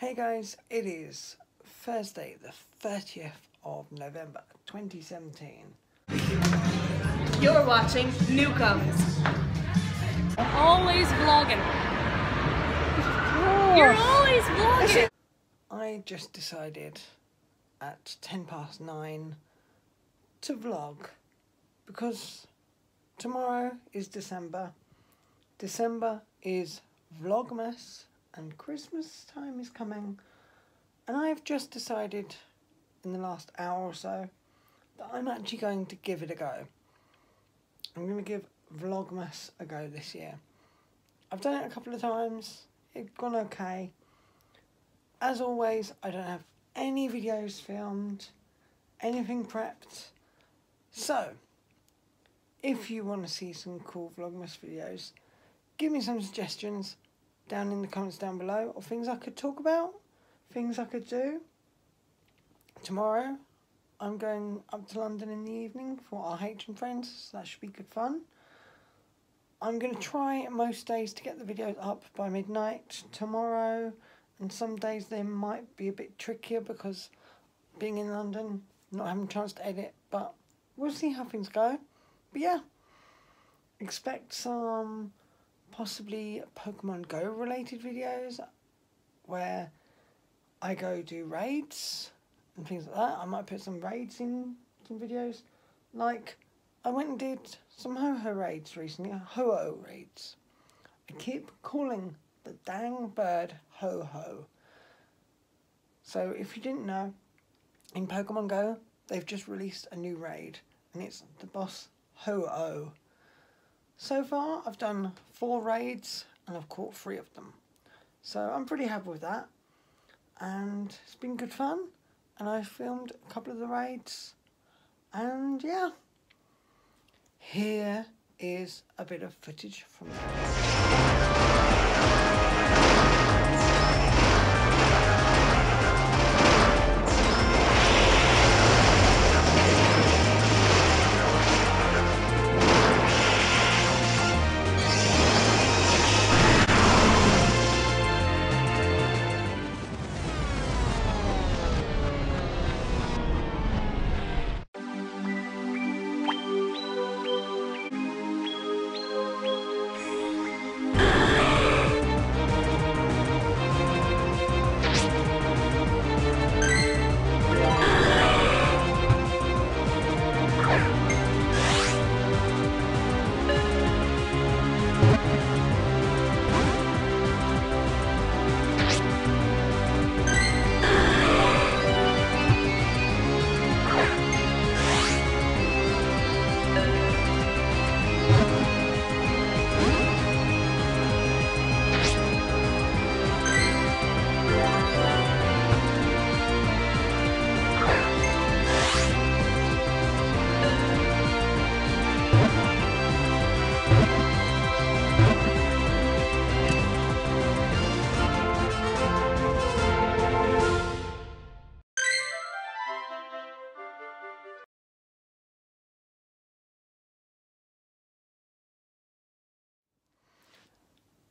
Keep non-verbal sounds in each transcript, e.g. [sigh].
Hey guys, it is Thursday, the 30th of November 2017. You're watching Nukemz. Always vlogging. You're always vlogging. I just decided at 10 past 9 to vlog because tomorrow is December. December is Vlogmas and Christmas time is coming. And I've just decided in the last hour or so that I'm actually going to give it a go. I'm going to give Vlogmas a go this year. I've done it a couple of times, it's gone okay. As always, I don't have any videos filmed, anything prepped. So, if you want to see some cool Vlogmas videos, give me some suggestions down in the comments down below or things I could talk about, things I could do. Tomorrow, I'm going up to London in the evening for our H and Friends, so that should be good fun. I'm going to try most days to get the videos up by midnight tomorrow, and some days they might be a bit trickier because being in London, not having a chance to edit, but we'll see how things go. But yeah, expect some possibly Pokemon Go related videos where I go do raids and things like that. I might put some raids in some videos. Like, I went and did some Ho-Ho raids recently, Ho-Oh raids. I keep calling the dang bird Ho-Ho. So, if you didn't know, in Pokemon Go, they've just released a new raid, and it's the boss Ho-Oh. So far, I've done four raids, and I've caught three of them. So, I'm pretty happy with that. And it's been good fun and I filmed a couple of the raids and yeah here is a bit of footage from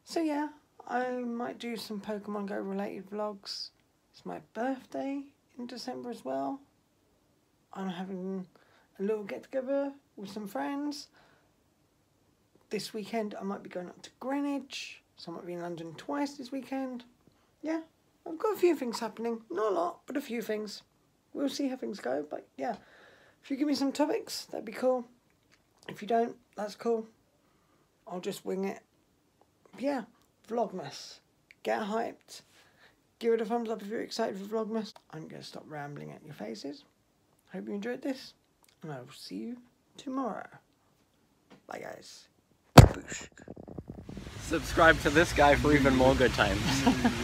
So yeah, I might do some Pokemon Go related vlogs. It's my birthday in December as well. I'm having a little get together with some friends. This weekend I might be going up to Greenwich, so I might be in London twice this weekend. Yeah, I've got a few things happening. Not a lot, but a few things. We'll see how things go, but yeah. If you give me some topics, that'd be cool. If you don't, that's cool. I'll just wing it yeah, Vlogmas. Get hyped. Give it a thumbs up if you're excited for Vlogmas. I'm going to stop rambling at your faces. Hope you enjoyed this, and I will see you tomorrow. Bye, guys. Boosh. Subscribe to this guy for even more good times. [laughs]